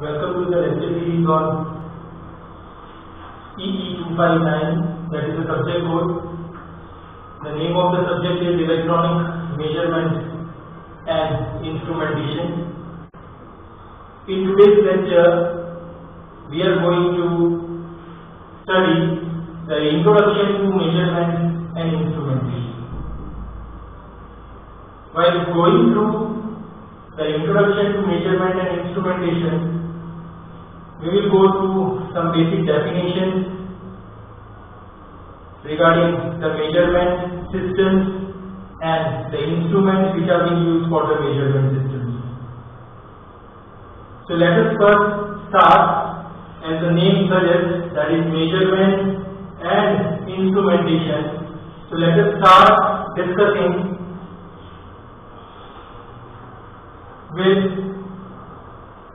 Welcome to the lecture series on EE259 that is the subject code. The name of the subject is electronic measurement and instrumentation. In today's lecture we are going to study the introduction to measurement and instrumentation. While going through the introduction to measurement and instrumentation, we will go through some basic definitions regarding the measurement systems and the instruments which are being used for the measurement systems. So let us first start as the name suggests that is measurement and instrumentation. So let us start discussing with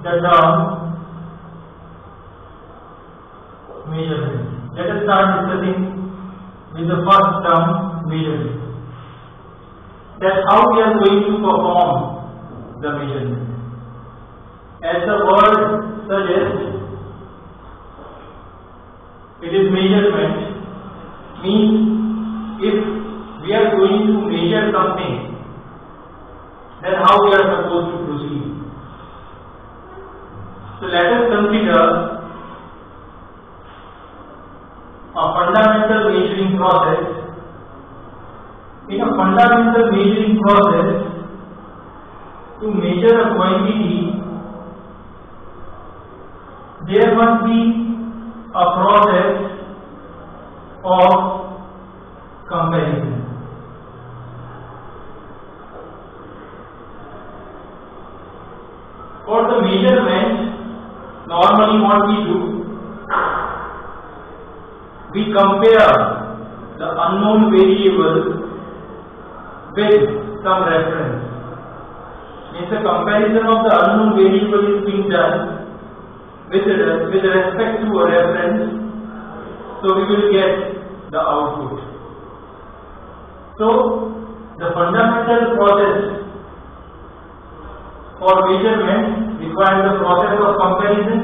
the term measurement. Let us start discussing with the first term measurement. That's how we are going to perform the measurement. As the word suggests, it is measurement means if we are going to measure something then how we are supposed to proceed. So let us consider a fundamental measuring process. A fundamental measuring process, to measure a quantity, there must be a process of comparison. For the measurement, normally what we do, we compare the unknown variable with some reference. Means the comparison of the unknown variable is being done with, with respect to a reference, so we will get the output. So, the fundamental process for measurement requires the process of comparison.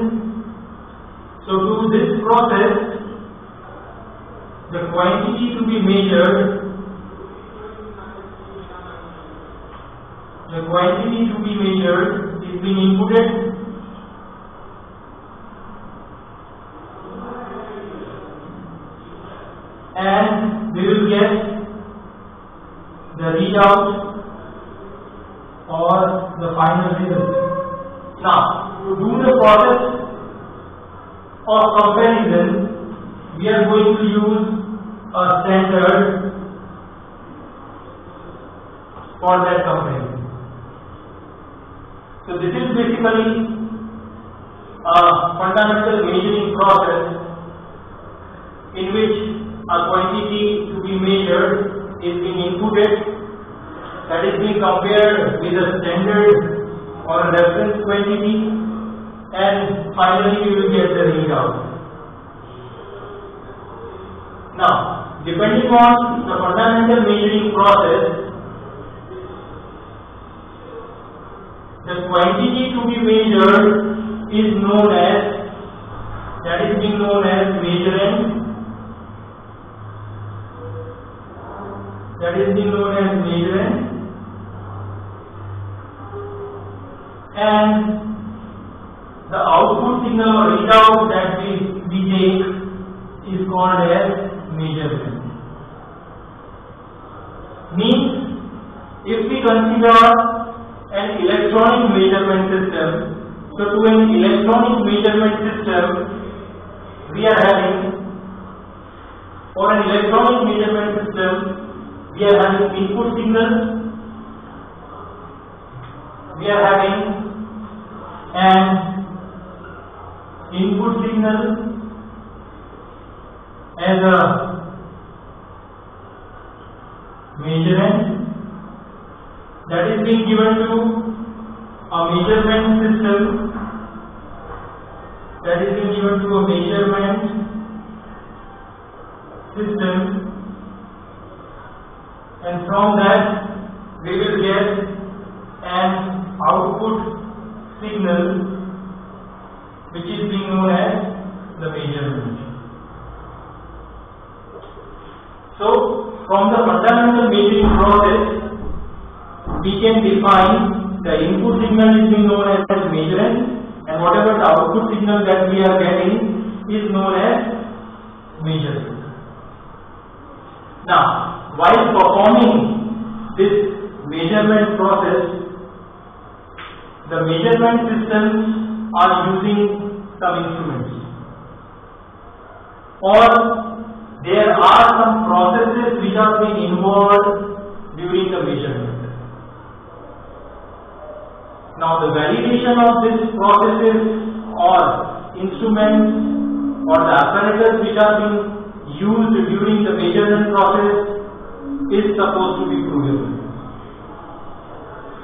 So to this process, the quantity to be measured, the quantity to be measured is being inputted and we will get the readout or the final result. Now, to do the process of comparison, we are going to use a standard for that comparison. So this is basically a fundamental measuring process in which a quantity to be measured is being inputted that is being compared with a standard or a reference quantity and finally we will get the readout. Now, depending on the fundamental measuring process, the quantity to be measured is known as, that is being known as measurand, that is being known as measurand and the output signal or readout that we, we take is called as measurement. Means if we consider an electronic measurement system, so to an electronic measurement system we are having for an electronic measurement system we are having input signal. We are having an input signal as a measurand. That is being given to a measurement system. That is being given to a measurement system and from that we will get an output signal which is being known as the measurement. So, from the fundamental measuring process, we can define the input signal is being known as measurand and whatever the output signal that we are getting is known as measurement. Now, while performing this measurement process, the measurement systems are using some instruments or there are some processes which are being involved during the measurement. Now the validation of these processes or instruments or the apparatus which are being used during the measurement process is supposed to be proven.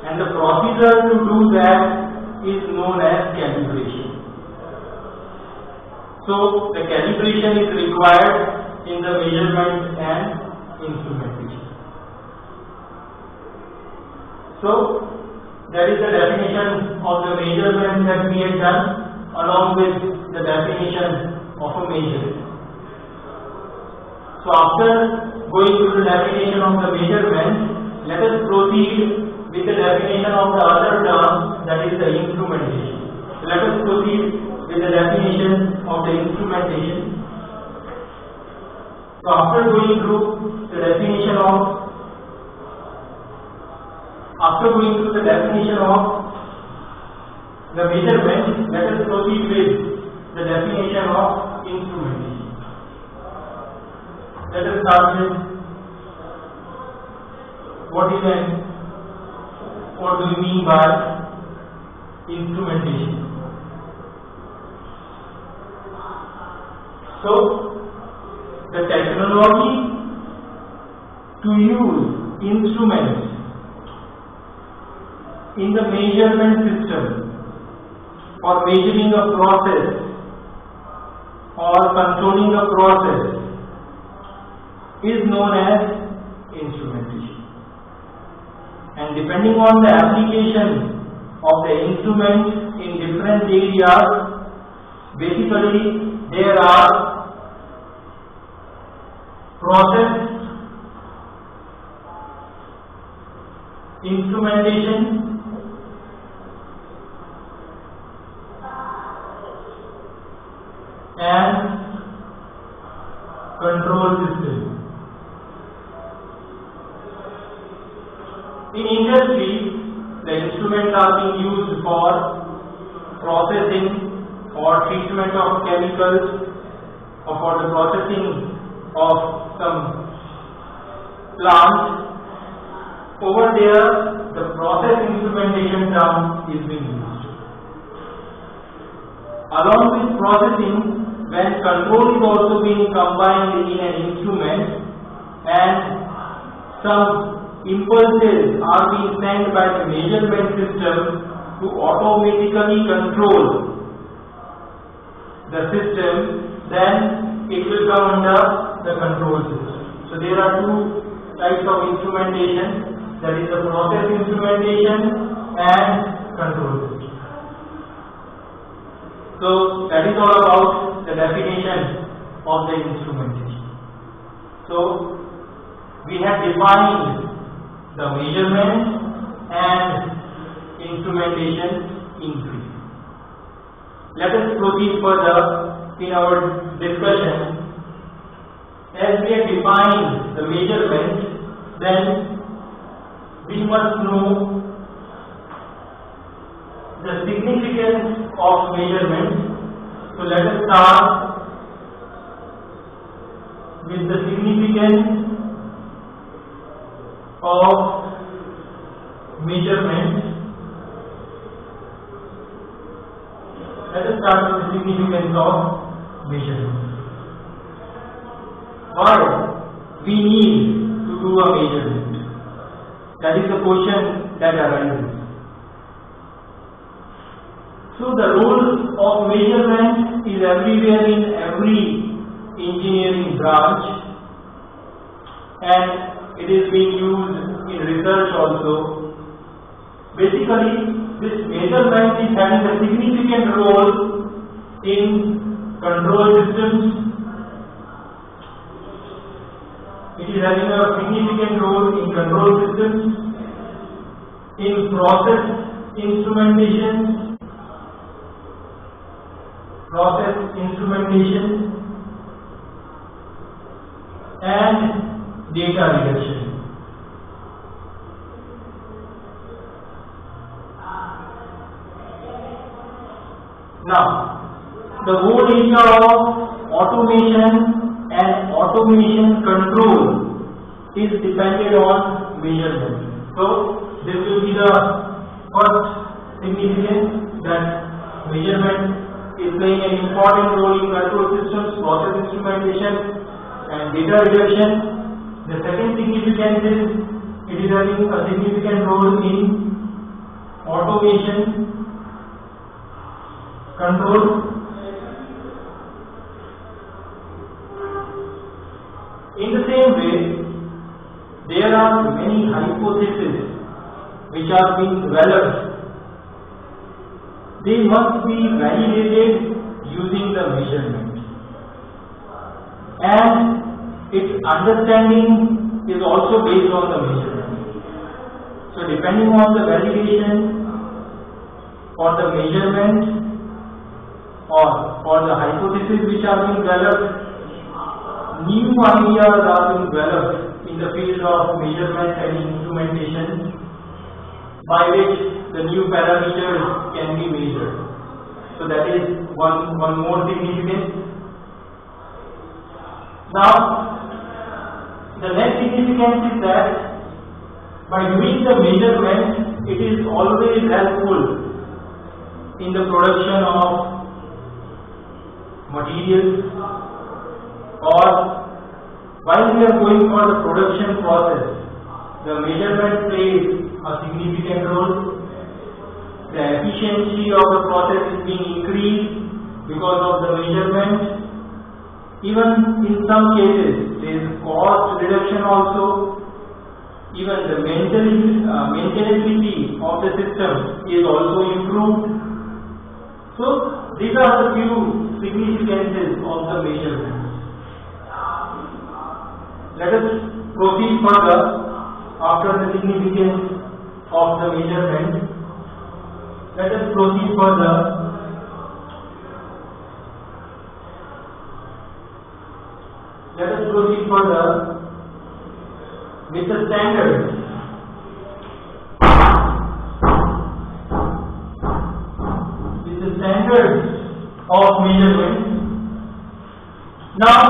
And the procedure to do that is known as calibration. So the calibration is required in the measurement and instrumentation. So, that is the definition of the measurement that we have done along with the definition of a measure. So after going through the definition of the measurement, let us proceed with the definition of the other term that is the instrumentation. Let us proceed with the definition of the instrumentation. So after going through the definition of after going through the definition of the measurement, let us proceed with the definition of instrumentation. Let us start with what is an what do we mean by instrumentation? So the technology to use instruments in the measurement system for measuring a process or controlling a process is known as instrumentation. And depending on the application of the instrument in different areas, basically there are process instrumentation and control system. In industry, the instruments are being used for processing or treatment of chemicals or for the processing of some plants. Over there, the process instrumentation term is being used. Along with processing, when control is also being combined in an instrument and some impulses are being sent by the measurement system to automatically control the system, then it will come under the control system. So there are two types of instrumentation that is the process instrumentation and control system. So that is all about the definition of the instrumentation. So we have defined the measurement and instrumentation in brief. Let us proceed further in our discussion as we have defined the measurement, then we must know the significance of measurement. So let us start with the significance of measurement. Let us start with the significance of measurement why we need to do a measurement. That is the question that arises. So the role of measurement is everywhere in every engineering branch and it is being used in research also. Basically, this measurement is having a significant role in control systems. It is having a significant role in control systems, in process instrumentation, process instrumentation, and data reduction. Now, the whole area of automation and automation control is dependent on measurement. So, this will be the first significance that measurement is playing an important role in control systems, process instrumentation and data reduction. The second significance is it is having a significant role in automation control. In the same way there are many hypotheses which are being developed. They must be validated using the measurement. And its understanding is also based on the measurement so depending on the validation or the measurement or for the hypothesis which are being developed, new ideas are being developed in the field of measurement and instrumentation by which the new parameters can be measured. So that is one, one more significance. Now, the next significance is that by doing the measurement, it is always helpful in the production of materials or while we are going for the production process, the measurement plays a significant role. The efficiency of the process is being increased because of the measurement. Even in some cases, there is cost reduction also. Even the uh, maintainability of the system is also improved. So, these are the few significances of the measurement. Let us proceed further after the significance of the measurement. Let us proceed further. Let us proceed further with the standards. With the standards of measurement. Now,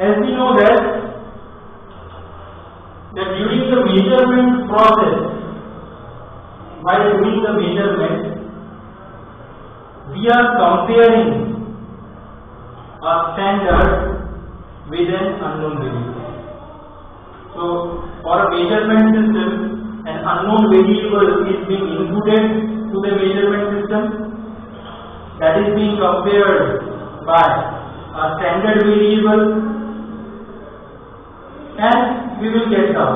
as we know that that during the measurement process, while doing the measurement, we are comparing a standard with an unknown variable. So, for a measurement system, an unknown variable is being included to the measurement system that is being compared by a standard variable and we will get the.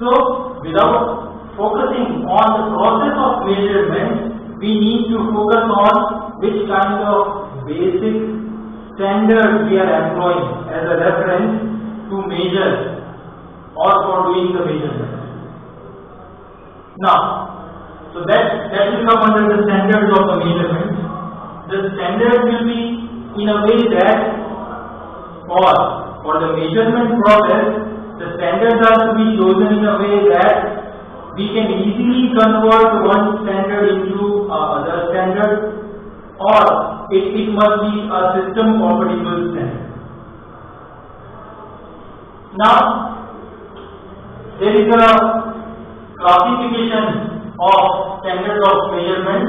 So, without focusing on the process of measurement, we need to focus on which kind of basic standard we are employing as a reference to measure or for doing the measurement. Now, so that, that will come under the standards of the measurement. The standard will be in a way that for, for the measurement process, the standards are to be chosen in a way that we can easily convert one standard into uh, other standard or it, it must be a system compatible standard. Now, there is a classification of standards of measurement.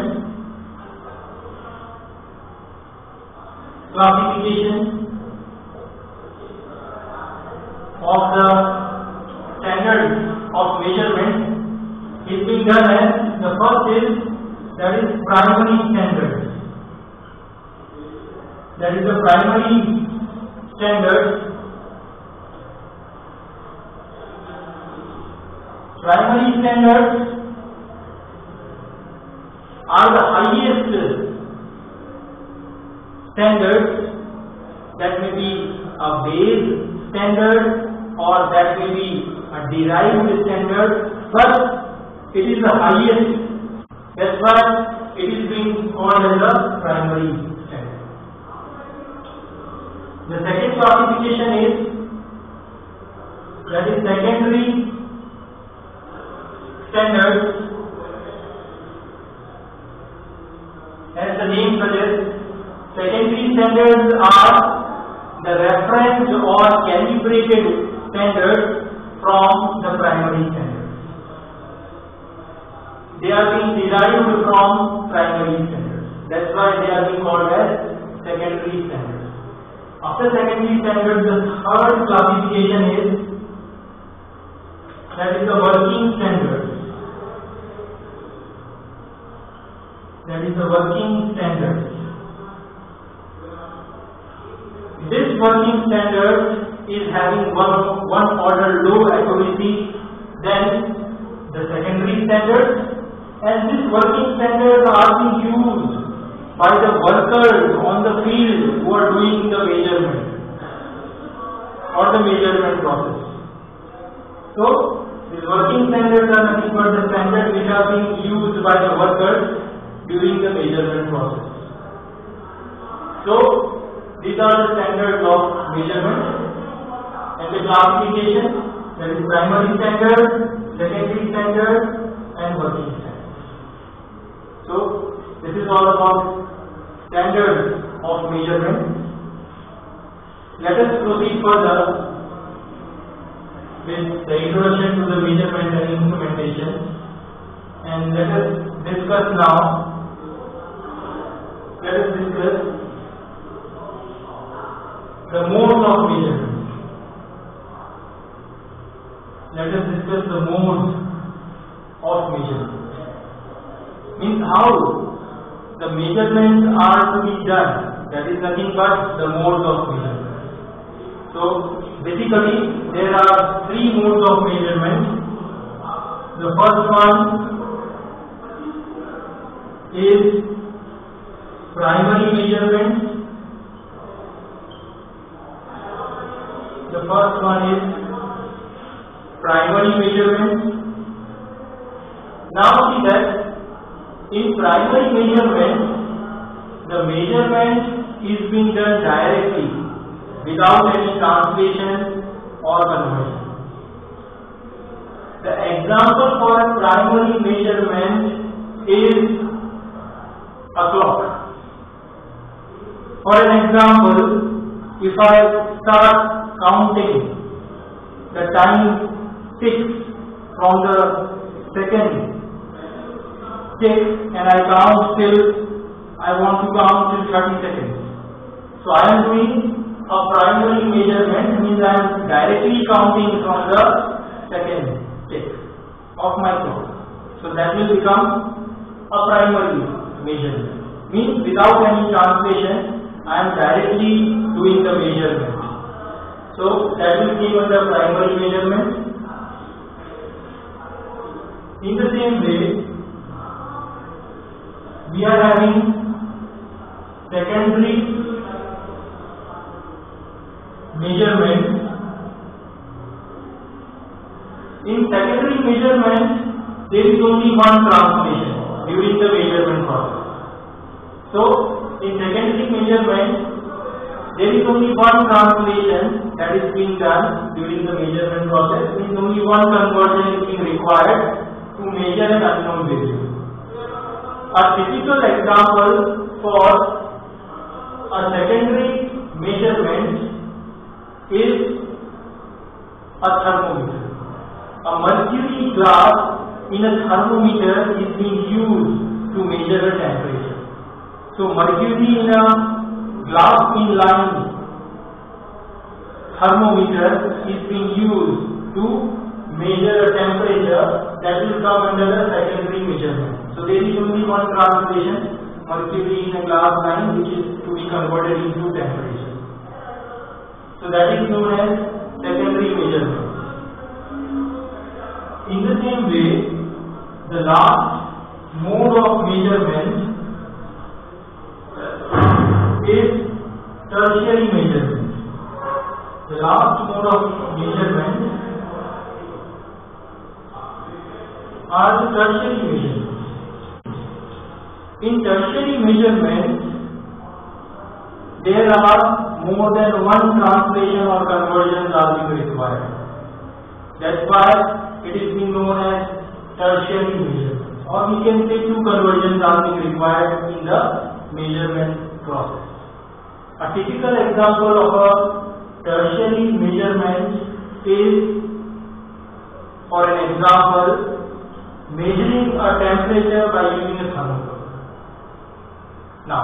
Classification of the standards of measurement is being done as the first is that is primary standard. That is the primary standard. Primary standards are the highest standards. That may be a base standard or that may be a derived standard but it is the highest. That's why it is being called as the primary. The second classification is that is secondary standards as the name suggests secondary standards are the reference or calibrated standards from the primary standards. They are being derived from primary standards. That's why they are being called as secondary standards. After secondary standards, the third classification is that is the working standards. That is the working standards. This working standard is having one, one order low accuracy than the secondary standards and this working standards are being used by the workers on the field who are doing the measurement or the measurement process. So, these working standards are nothing but the standards which are being used by the workers during the measurement process. So, these are the standards of measurement and the classification that is primary standard, secondary standard and working standard. So, this is all about standards of measurement. Let us proceed further with the introduction to the measurement and instrumentation and let us discuss now let us discuss the modes of measurement. Let us discuss the modes of measurement. Means how the measurements are to be done. That is nothing but the modes of measurement. So basically there are three modes of measurement. The first one is primary measurement. The first one is primary measurement. Now see that in primary measurement, the measurement is being done directly without any translation or conversion. The example for a primary measurement is a clock. For an example, if I start counting the time 6 from the second tick and I count till I want to count till 30 seconds. So I am doing a primary measurement means I am directly counting from the second tick of my clock. So that will become a primary measurement. Means without any translation I am directly doing the measurement. So that will give us the primary measurement. In the same way, we are having secondary measurement. In secondary measurement, there is only one translation during the measurement process. So, in secondary measurement, there is only one translation that is being done during the measurement process. Means only one conversion is being required to measure an unknown value. A typical example for a secondary measurement is a thermometer. A mercury glass in a thermometer is being used to measure the temperature. So mercury in a glass inline thermometer is being used to measure a temperature that will come under the secondary measurement. So there is only one translation, mercury in a glass line which is to be converted into temperature. So that is known as secondary measurement. In the same way, the last mode of measurement is tertiary measurement. The last mode of measurement are tertiary measure in tertiary measurement there are more than one translation और conversion आदमी को require that's why it is be known as tertiary measure और we can say two conversion आदमी required in the measurement process a typical example of a tertiary measurement is for an example measuring a temperature by using a thermocouple. Now,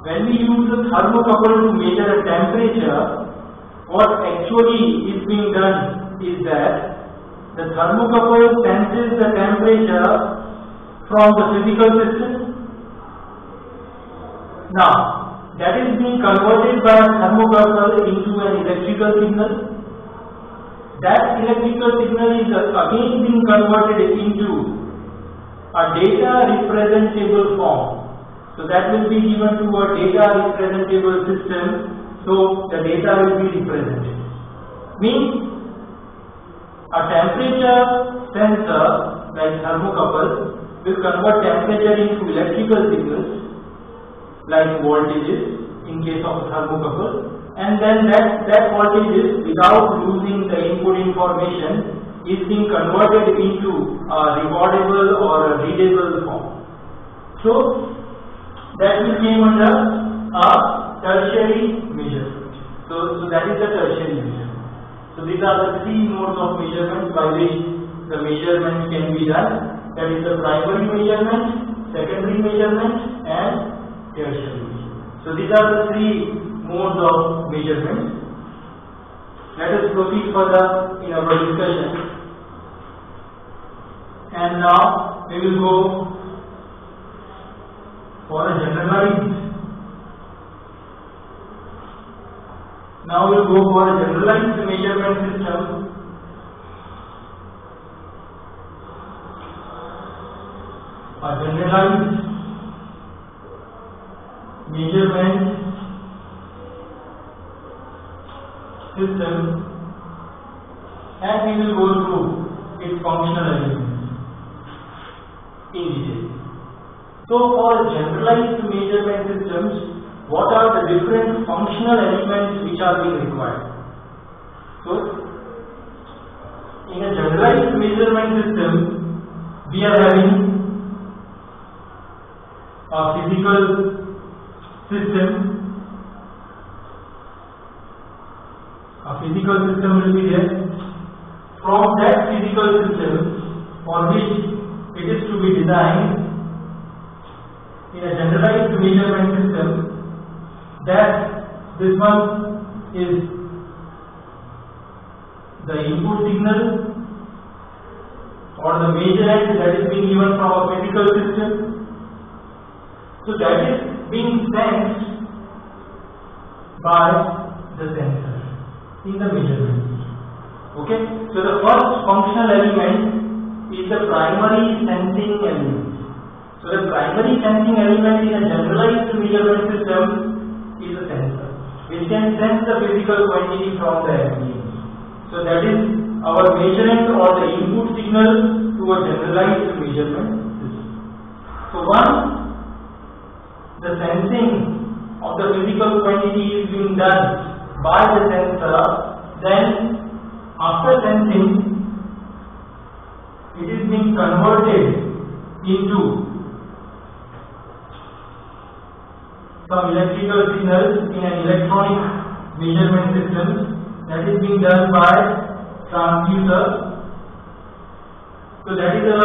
when we use a thermocouple to measure a temperature, what actually is being done is that the thermocouple senses the temperature from the physical system. Now, that is being converted by a thermocouple into an electrical signal. That electrical signal is again being converted into a data representable form. So that will be given to a data representable system. So the data will be represented. Means a temperature sensor like thermocouple will convert temperature into electrical signals like voltages in case of a thermocouple and then that, that voltages without losing the input information is being converted into a recordable or a readable form. So that will came under a tertiary measurement. So, so that is the tertiary measurement. So these are the three modes of measurement by which the measurement can be done. That is the primary measurement, secondary measurement and tertiary measurement. So these are the three modes of measurement. Let us proceed further in our discussion. And now we will go for a generalized. Now we will go for a generalized measurement system. A generalized measurement system and we will go through its functional elements in. So for generalized measurement systems, what are the different functional elements which are being required? So in a generalized measurement system, we are having a physical system. A physical system will be there. From that physical system for which it is to be designed in a generalized measurement system that this one is the input signal or the measurand that is being given from a physical system. So that is being sensed by the sensor in the measurement. Okay, so the first functional element is the primary sensing element. So the primary sensing element in a generalized measurement system is a sensor, which can sense the physical quantity from the ambient. So that is our measurand or the input signal to a generalized measurement system. So once the sensing of the physical quantity is being done by the sensor, then after sensing, it is being converted into some electrical signals in an electronic measurement system that is being done by transducer. So that is a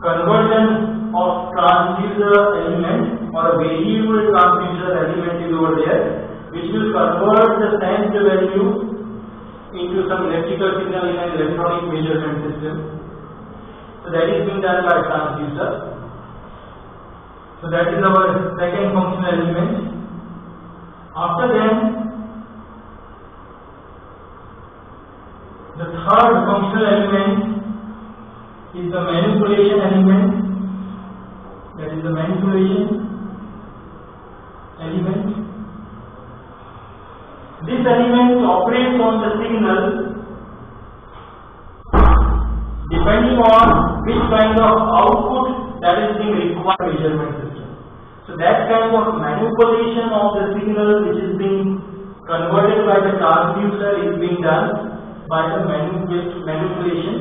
conversion of transducer element or a variable transducer element is over there which will convert the sensed value into some electrical signal in an electronic measurement system. So that is being done by transducer. So that is our second functional element. After that, the third functional element is the manipulation element. That is the manipulation element. This element operates on the signal depending on which kind of output that is being required measurement system. So that kind of manipulation of the signal which is being converted by the transducer is being done by the manipulation, manipulation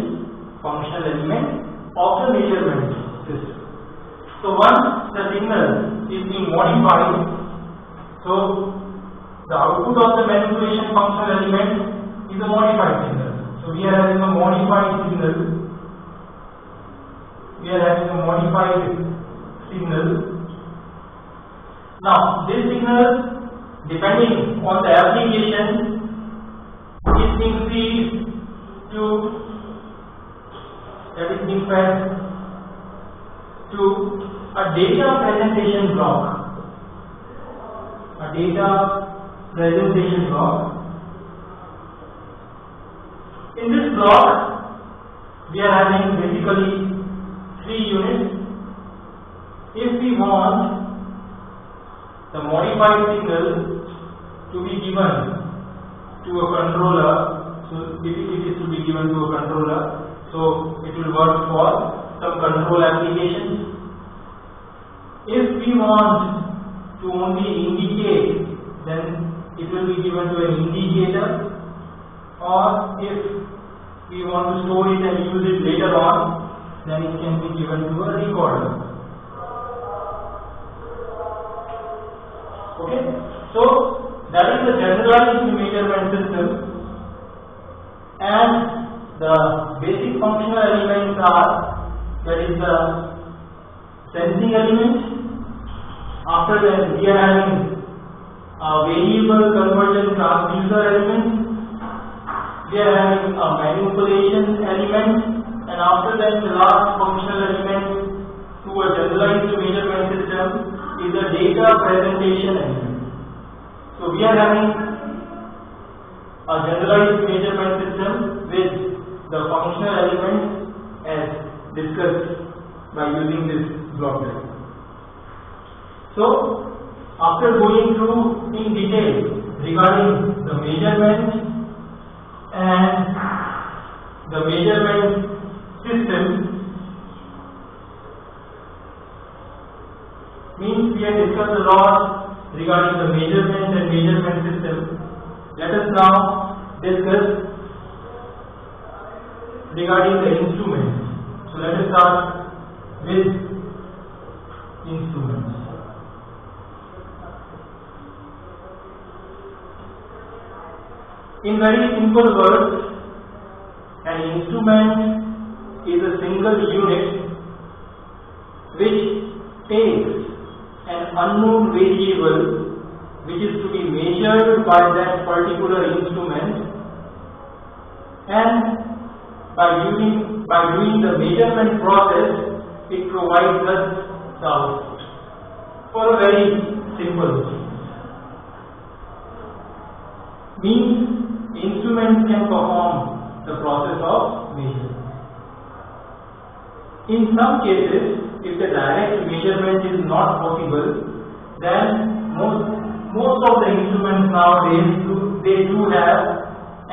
functional element of the measurement system. So once the signal is being modified, so the output of the manipulation functional element is a modified signal. So we are having a modified signal. We are having a modified signal. Now this signal, depending on the application, being feed to that is fed to a data presentation block. A data presentation block. In this block, we are having basically three units. If we want the modified signal to be given to a controller, so if it is to be given to a controller, so it will work for some control applications. If we want to only indicate, then it will be given to an indicator, or if we want to store it and use it later on, then it can be given to a recorder. Okay, so that is the generalized measurement system, and the basic functional elements are that is the sensing element. After that, we are having a variable conversion transducer element. We are having a manipulation element, and after that, the last functional element to a generalized measurement system is the data presentation element. So we are having a generalized measurement system with the functional elements as discussed by using this block diagram. So, after going through in detail regarding the measurement and the measurement system, means we have discussed a lot regarding the measurement and measurement system. Let us now discuss regarding the instrument. So let us start with instruments. In very simple words, an instrument is a single unit which takes an unknown variable which is to be measured by that particular instrument and by using by doing the measurement process it provides us the output for a very simple means instruments can perform the process of measurement. In some cases, if the direct measurement is not possible, then most most of the instruments nowadays they do have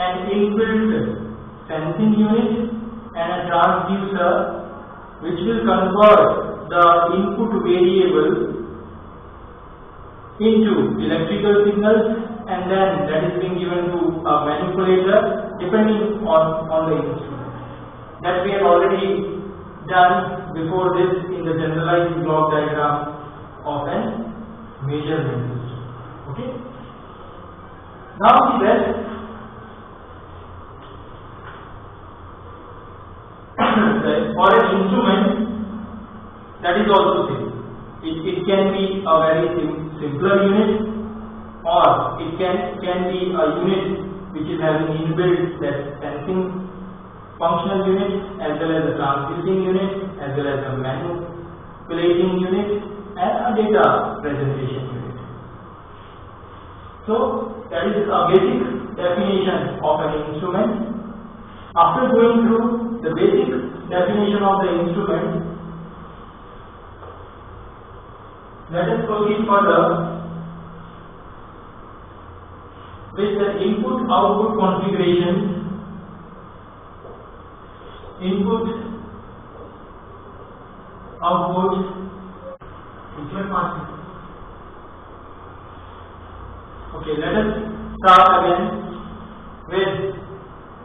an inbuilt sensing unit and a transducer which will convert the input variable into electrical signals and then that is being given to a manipulator depending on, on the instrument. That we have already done before this in the generalized block diagram of an measurement system. Okay? Now see that for an instrument that is also same. It, it can be a very sim simpler unit or it can, can be a unit which is having inbuilt that sensing functional unit as well as a transducing unit as well as a manipulating unit and a data presentation unit. So that is a basic definition of an instrument. After going through the basic definition of the instrument, let us proceed further with the input output configuration input output one passing okay let us start again with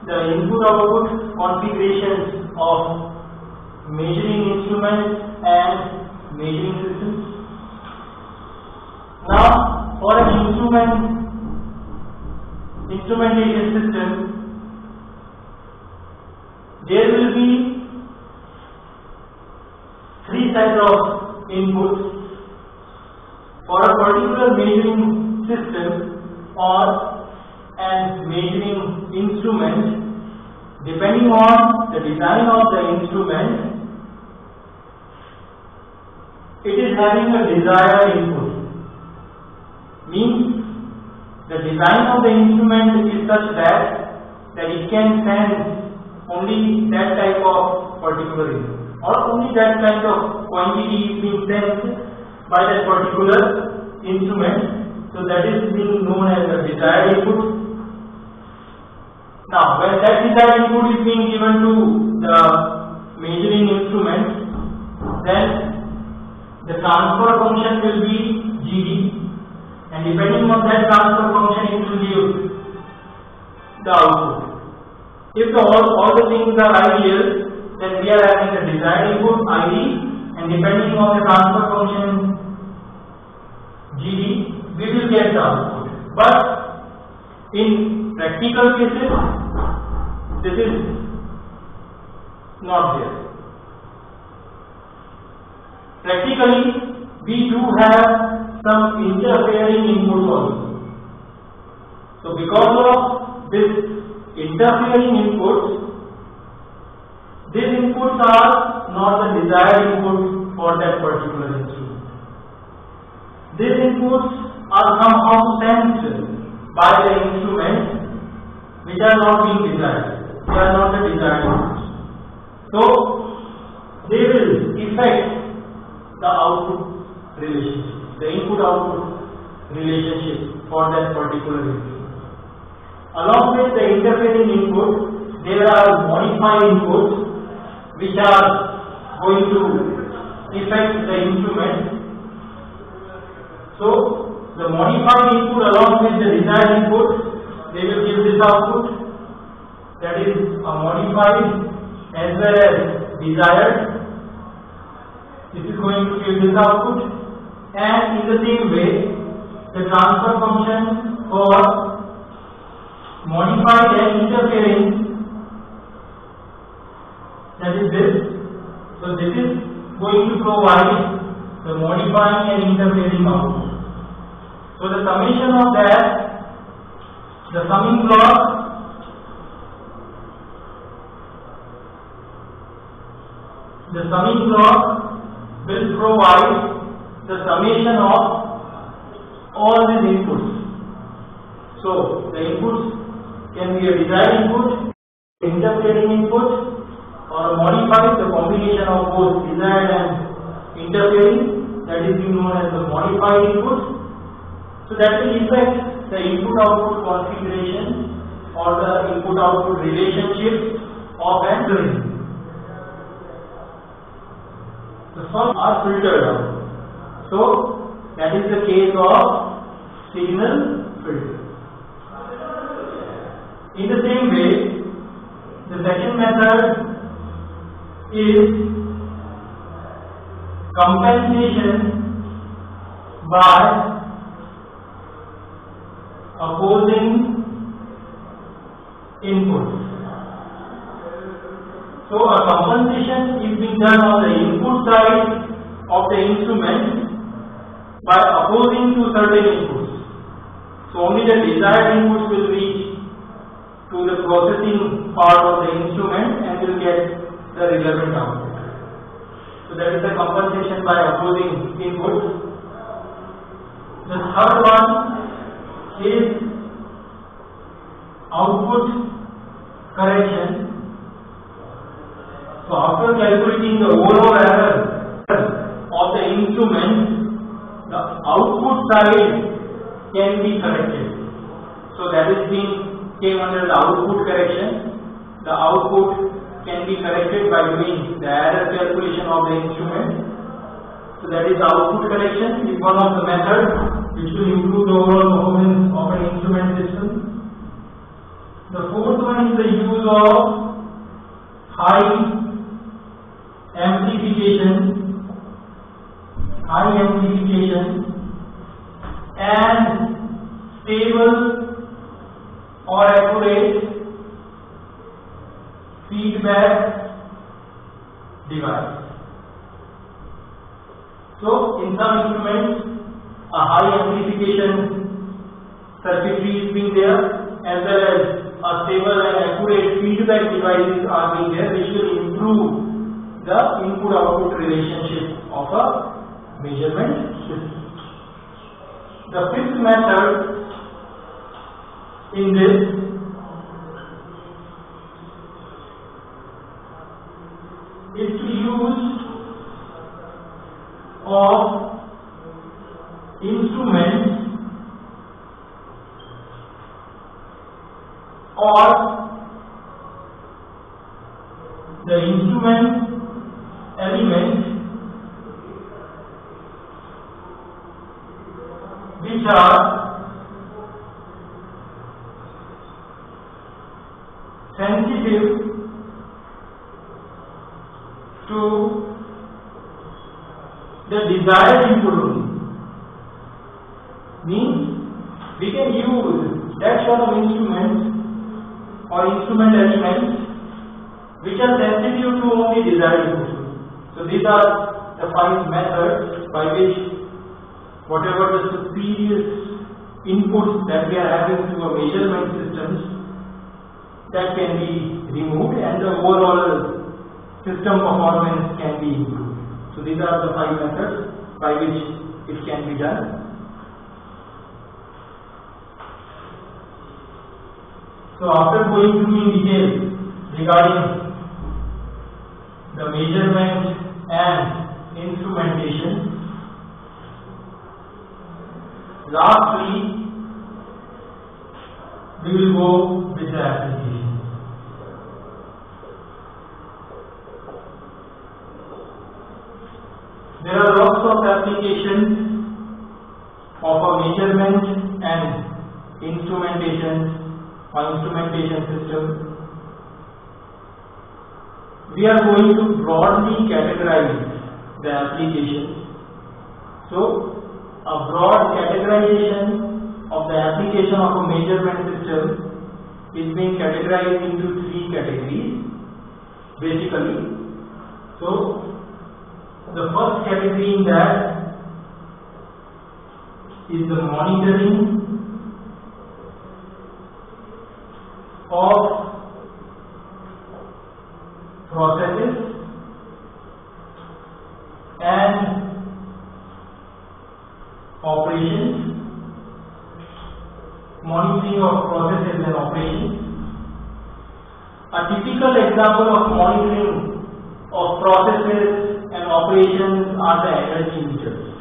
the input output configurations of measuring instruments and measuring systems. Now for an instrument instrumentation system, there will be three sets of inputs for a particular measuring system or an measuring instrument. Depending on the design of the instrument it is having a desired input. Means the design of the instrument is such that that it can sense only that type of particular or only that kind of quantity is being sensed by that particular instrument. So that is being known as the desired input. Now when that desired input is being given to the measuring instrument, then the transfer function will be GD and depending on that transfer function it will give the output. If the all, all the things are ideal, then we are having the desired input ID and depending on the transfer function GD, we will get the output. But in practical cases, this is not there. Practically, we do have some interfering inputs also. So because of this interfering inputs, these inputs are not the desired input for that particular instrument. These inputs are somehow sensed by the instrument which are not being desired. They are not the desired inputs. So they will affect the output relationship the input output relationship for that particular input. Along with the interfering input, there are modified inputs which are going to affect the instrument. So, the modified input along with the desired input, they will give this output that is a modified as well as desired. This is going to give this output and in the same way the transfer function for modified and interfering. That is this. So this is going to provide the modifying and interfering output so the summation of that the summing block the summing block will provide the summation of all these inputs. So, the inputs can be a desired input, interfering input, or modified, the combination of both desired and interfering, that is being known as the modified input. So, that will affect the input-output configuration or the input-output relationship of an. The first are filtered out. So that is the case of signal filter. In the same way, the second method is compensation by opposing input. So a compensation is being done on the input side of the instrument by opposing to certain inputs. So only the desired inputs will reach to the processing part of the instrument and will get the relevant output. So that is the compensation by opposing input. The third one is output correction. So after calculating the overall error of the instrument, the output side can be corrected. So that is being came under the output correction. The output can be corrected by doing the error calculation of the instrument. So that is output correction is one of the methods which will improve the overall performance of an instrument system. The fourth one is the use of high amplification, high amplification and stable or accurate feedback device. So, in some instruments, a high amplification circuitry is being there as well as a stable and accurate feedback devices are being there which will improve the input-output relationship of a measurement system. The fifth method in this is to use of instruments or the instrument element which are sensitive to the desired input only. Means we can use that sort of instruments or instrument elements which are sensitive to only desired input. So these are the five methods by which whatever the superior inputs that we are having to a measurement systems that can be removed and the overall system performance can be improved. So these are the five methods by which it can be done. So after going through in detail regarding the measurement and instrumentation, lastly we will go with the application. There are lots of applications of a measurement and instrumentation or instrumentation system. We are going to broadly categorize the application. So, a broad categorization of the application of a measurement system is being categorized into three categories basically. So, the first category in that is the monitoring of processes and operations, monitoring of processes and operations. A typical example of monitoring of processes operations are the energy meters.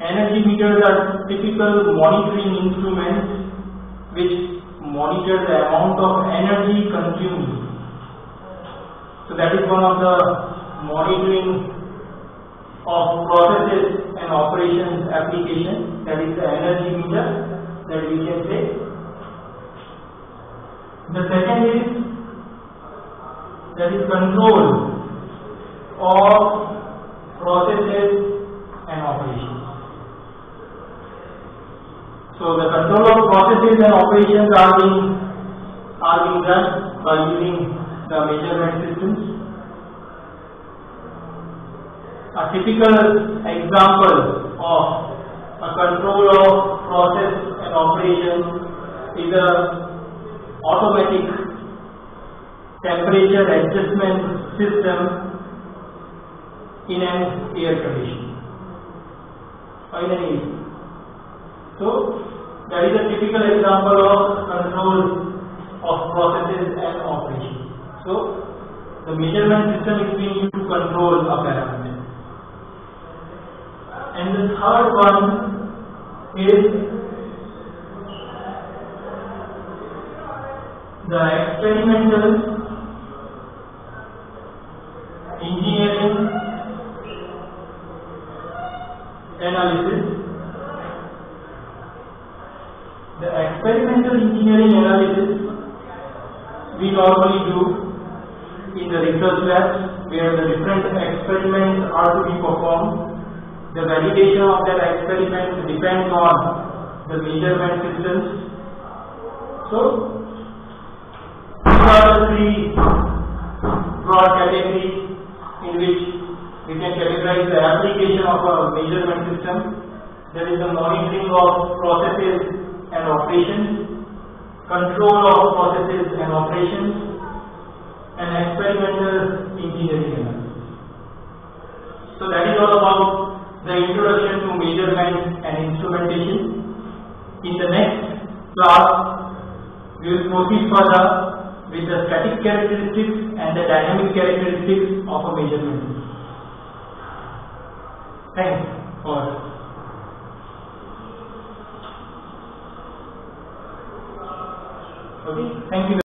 Energy meters are typical monitoring instruments which monitor the amount of energy consumed. So that is one of the monitoring of processes and operations application that is the energy meter that we can say. The second is that is control of processes and operations. So the control of processes and operations are being are being done by using the measurement systems. A typical example of a control of process and operation is a automatic temperature adjustment system in an air condition Finally. So that is a typical example of control of processes and operations. So the measurement system is being used to control a parameter. And the third one is the experimental engineering analysis we normally do in the research labs where the different experiments are to be performed. The validation of that experiment depends on the measurement systems. So these are the three broad categories in which we can categorize the application of a measurement system. There is the monitoring of processes and operations, control of processes and operations, and experimental engineering. So that is all about the introduction to measurement and instrumentation. In the next class, we will proceed further with the static characteristics and the dynamic characteristics of a measurement. Thanks for okay. Thank you.